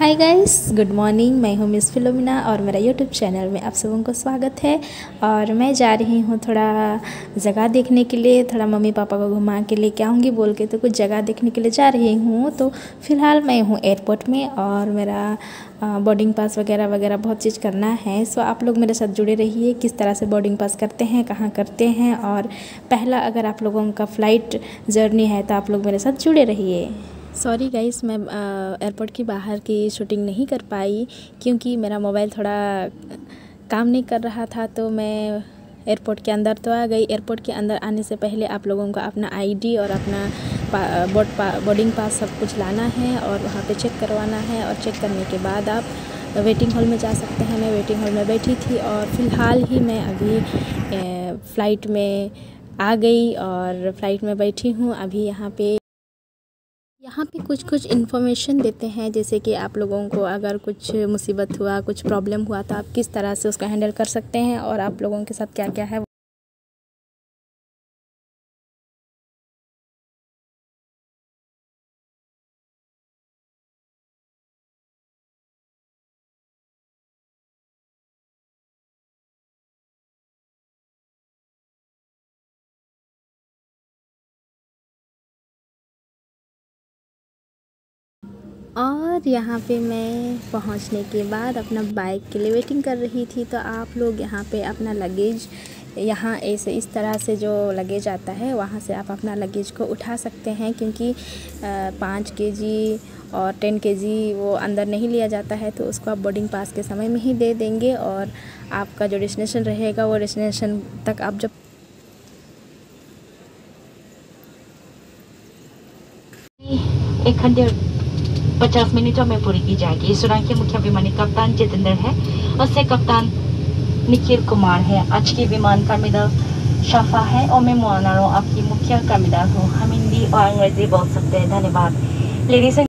Hi guys good morning मैं हूँ miss Philomena और मेरा यूट्यूब चैनल में आप सबों को स्वागत है। और मैं जा रही हूँ थोड़ा जगह देखने के लिए, थोड़ा मम्मी पापा को घुमा के लिए क्या आऊँगी। बोल के तो कुछ जगह देखने के लिए जा रही हूँ। तो फ़िलहाल मैं हूँ एयरपोर्ट में और मेरा बोर्डिंग पास वगैरह वगैरह बहुत चीज़ करना है। सो आप लोग मेरे साथ जुड़े रहिए, किस तरह से बोर्डिंग पास करते हैं, कहाँ करते हैं। और पहला अगर आप लोगों का फ़्लाइट जर्नी है तो आप लोग मेरे साथ जुड़े रहिए। सॉरी गाइस मैं एयरपोर्ट की बाहर की शूटिंग नहीं कर पाई क्योंकि मेरा मोबाइल थोड़ा काम नहीं कर रहा था तो मैं एयरपोर्ट के अंदर तो आ गई। एयरपोर्ट के अंदर आने से पहले आप लोगों को अपना आईडी और अपना बोर्ड पा, बोर्डिंग पास सब कुछ लाना है और वहाँ पे चेक करवाना है और चेक करने के बाद आप वेटिंग हॉल में जा सकते हैं। मैं वेटिंग हॉल में बैठी थी और फ़िलहाल ही मैं अभी फ़्लाइट में आ गई और फ़्लाइट में बैठी हूँ। अभी यहाँ पे यहाँ पे कुछ कुछ इन्फॉर्मेशन देते हैं, जैसे कि आप लोगों को अगर कुछ मुसीबत हुआ, कुछ प्रॉब्लम हुआ तो आप किस तरह से उसका हैंडल कर सकते हैं और आप लोगों के साथ क्या क्या है? और यहाँ पे मैं पहुँचने के बाद अपना बाइक के लिए वेटिंग कर रही थी तो आप लोग यहाँ पे अपना लगेज यहाँ ऐसे इस तरह से जो लगेज आता है, वहाँ से आप अपना लगेज को उठा सकते हैं, क्योंकि पाँच के जी और टेन के जी वो अंदर नहीं लिया जाता है तो उसको आप बोर्डिंग पास के समय में ही दे देंगे और आपका जो डेस्टिनेशन रहेगा, वो डेस्टिनेशन तक आप जब एक हंड्रेड पचास मिनटों में पूरी की जाएगी। इस उड़ान के मुख्य विमानी कप्तान जितेंद्र है और कप्तान निखिल कुमार है। आज के विमान का कर्मिदल शाफा है और मैं मोनारो आपकी मुख्य कर्मिदल हूँ। हम हिंदी और अंग्रेज़ी बोल सकते हैं। धन्यवाद। लेडीज़